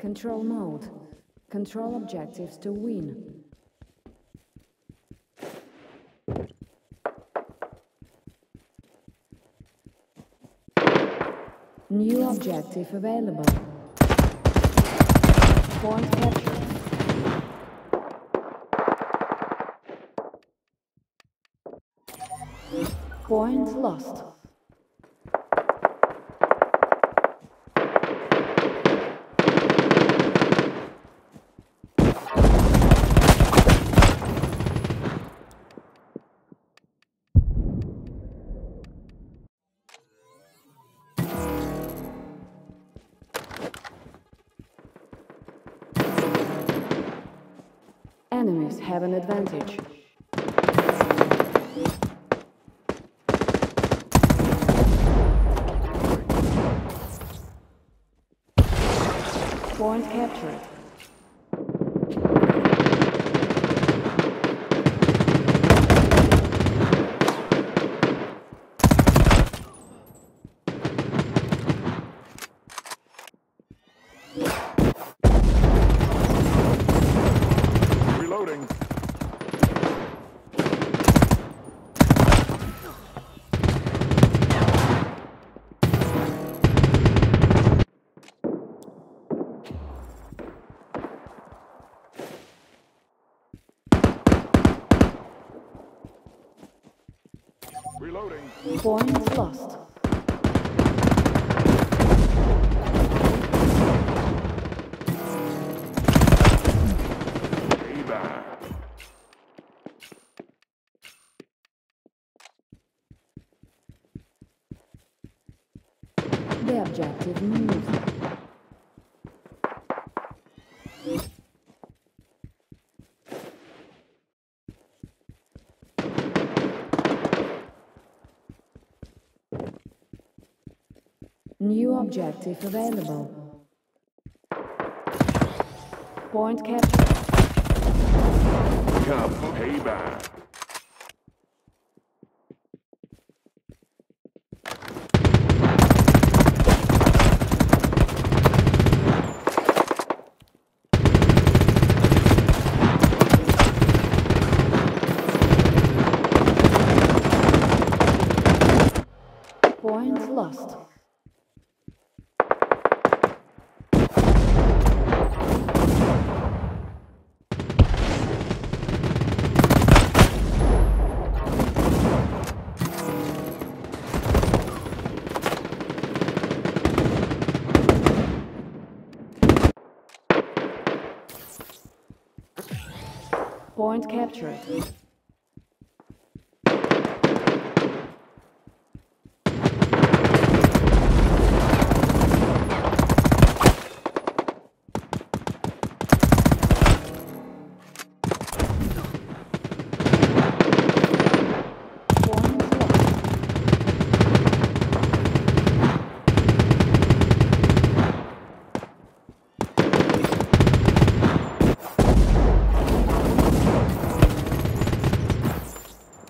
Control mode. Control objectives to win. New objective available. Point captured. Point lost. Enemies have an advantage. Point captured. Point lost. The objective moves. New objective available. Point captured. Come payback. Point lost. Point captured. Point lost.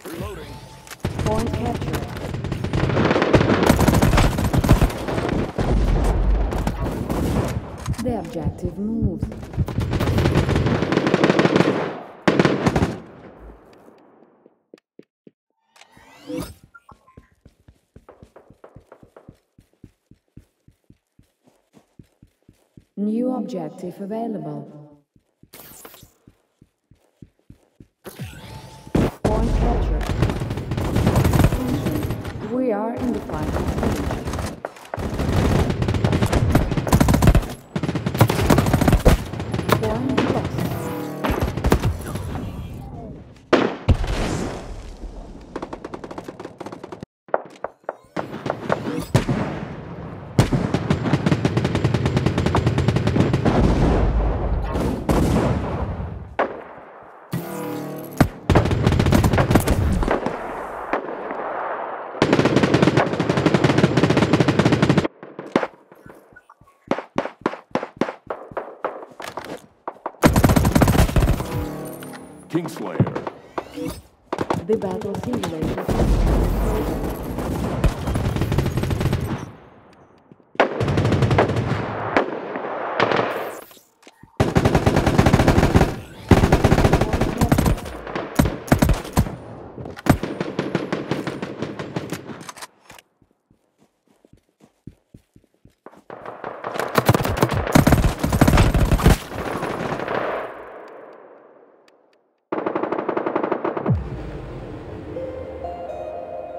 Reloading. Point captured. The objective moves. New objective available. Point captured. We are in the final Kingslayer. The battle simulator.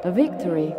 A victory